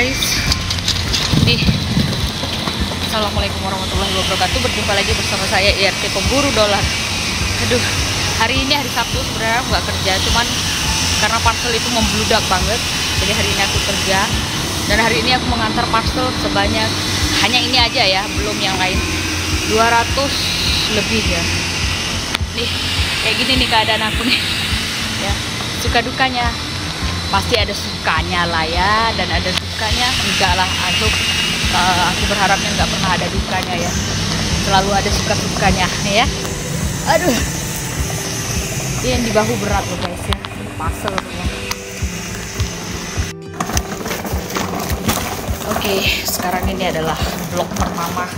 guys. Nih. Assalamualaikum warahmatullahi wabarakatuh. Berjumpa lagi bersama saya IRT pemburu dolar. Aduh hari ini hari Sabtu sebenarnya nggak kerja cuman karena parcel itu membludak banget jadi hari ini aku kerja. Dan hari ini aku mengantar parcel sebanyak hanya ini aja ya belum yang lain. 200 lebih ya. Nih kayak gini nih keadaan aku nih. Ya suka dukanya. Pasti ada sukanya lah ya dan ada dukanya? Enggak lah, aku uh, aku berharapnya nggak pernah ada dukanya ya. Selalu ada suka sukanya ya. Aduh. Ini yang di bahu berat loh guys ya. Pasel ya. oke sekarang ini adalah blok pertama.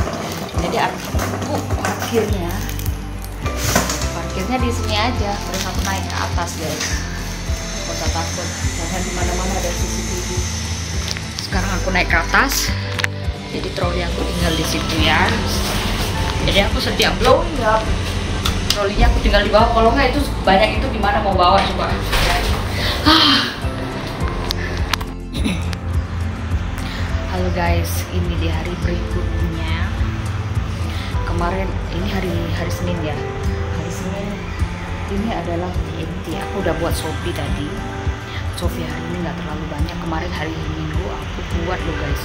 Jadi aku parkirnya parkirnya di sini aja. Harus aku naik ke atas guys. Usah takut karena di mana mana ada CCTV aku naik ke atas. Jadi troli aku tinggal di situ ya. Jadi aku setiap blok trolinya aku tinggal di bawah. Kalau nggak itu banyak itu gimana mau bawa coba? Ah. halo guys ini di hari berikutnya. Kemarin ini hari hari Senin ya. Hari Senin ini adalah inti aku udah buat Shopee tadi Shopee hari ini nggak terlalu banyak. Kemarin hari Minggu aku buat loh guys.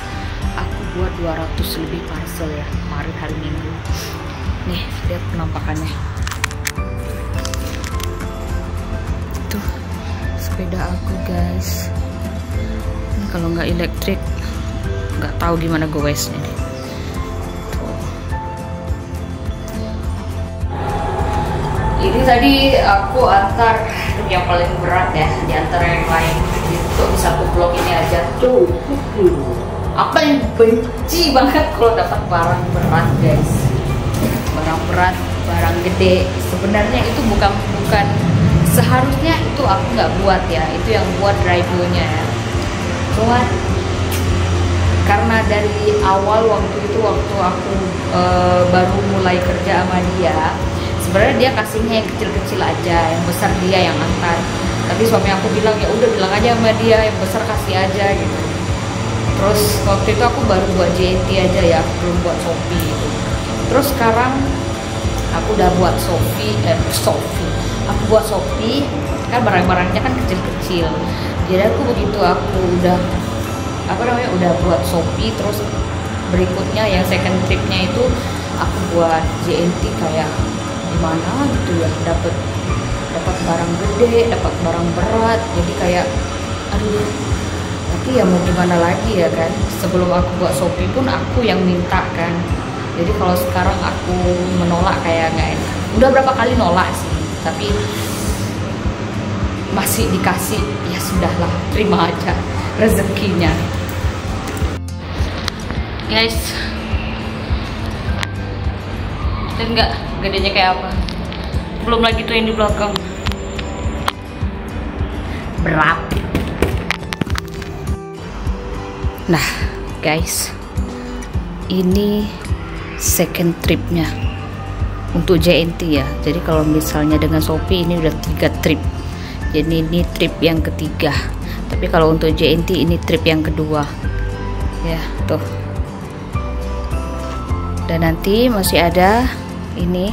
Aku buat 200 lebih parcel ya kemarin hari minggu. Nih lihat penampakannya. Tuh sepeda aku guys. Ini kalau nggak elektrik nggak tahu gimana goesnya. nih ini tadi aku antar yang paling berat ya di antara yang lain. Itu satu blok ini aja. Tuh apa yang benci banget kalau dapat barang berat guys. Barang berat barang gede. Sebenarnya itu bukan bukan. Seharusnya itu aku nggak buat ya. Itu yang buat drivernya ya cuman karena dari awal waktu itu waktu aku e, baru mulai kerja sama dia sebenarnya dia kasihnya yang kecil-kecil aja yang besar dia yang antar tapi suami aku bilang ya udah bilang aja sama dia yang besar kasih aja gitu. Terus waktu itu aku baru buat JNT aja ya belum buat Shopee. Gitu. terus sekarang aku udah buat Shopee eh Shopee. Aku buat Shopee kan barang-barangnya kan kecil-kecil. Jadi aku begitu aku udah apa namanya udah buat Shopee. Terus berikutnya yang second tripnya itu aku buat JNT kayak gimana gitu ya dapat dapat barang gede dapat barang berat jadi kayak aduh tapi ya mau gimana lagi ya kan? Sebelum aku buat Shopee pun aku yang minta kan. Jadi kalau sekarang aku menolak kayak nggak enak. Udah berapa kali nolak sih tapi masih dikasih ya sudahlah terima aja rezekinya. Guys dan nggak gedenya kayak apa belum lagi tuh yang di belakang berat Nah, guys, ini second tripnya untuk JNT ya. Jadi kalau misalnya dengan Shopee ini udah tiga trip. Jadi ini trip yang ketiga. Tapi kalau untuk JNT ini trip yang kedua. Ya, tuh. Dan nanti masih ada ini,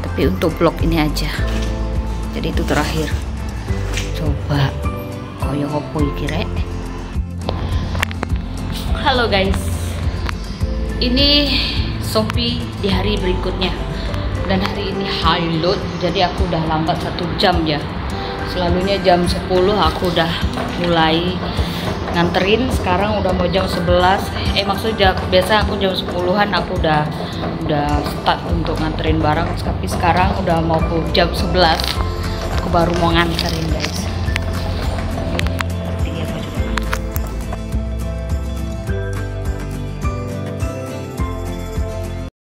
tapi untuk blok ini aja. Jadi itu terakhir. Coba koyo opo iki rek? Halo guys, ini Shopee di hari berikutnya dan hari ini high load jadi aku udah lambat satu jam ya selalunya jam 10 aku udah mulai nganterin. Sekarang udah mau jam 11 eh maksudnya biasa aku jam 10an aku udah udah start untuk nganterin barang. Tapi sekarang udah mau jam 11 aku baru mau nganterin guys